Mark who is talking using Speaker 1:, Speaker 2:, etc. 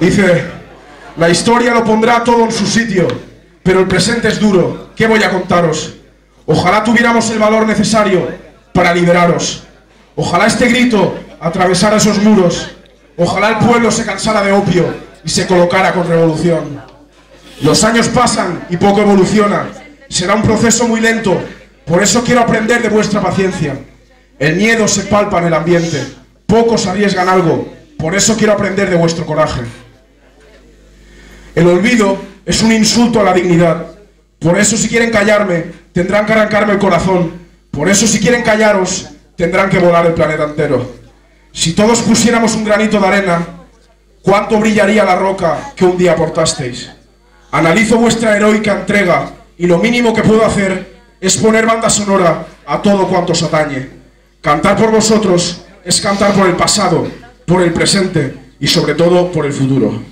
Speaker 1: Dice, la historia lo pondrá todo en su sitio, pero el presente es duro. ¿Qué voy a contaros? Ojalá tuviéramos el valor necesario para liberaros. Ojalá este grito atravesara esos muros. Ojalá el pueblo se cansara de opio y se colocara con revolución. Los años pasan y poco evoluciona. Será un proceso muy lento. Por eso quiero aprender de vuestra paciencia. El miedo se palpa en el ambiente. Pocos arriesgan algo. Por eso quiero aprender de vuestro coraje. El olvido es un insulto a la dignidad. Por eso si quieren callarme, tendrán que arrancarme el corazón. Por eso si quieren callaros, tendrán que volar el planeta entero. Si todos pusiéramos un granito de arena, ¿cuánto brillaría la roca que un día aportasteis? Analizo vuestra heroica entrega y lo mínimo que puedo hacer es poner banda sonora a todo cuanto os atañe. Cantar por vosotros es cantar por el pasado, por el presente y sobre todo por el futuro.